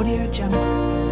Audio Jungle.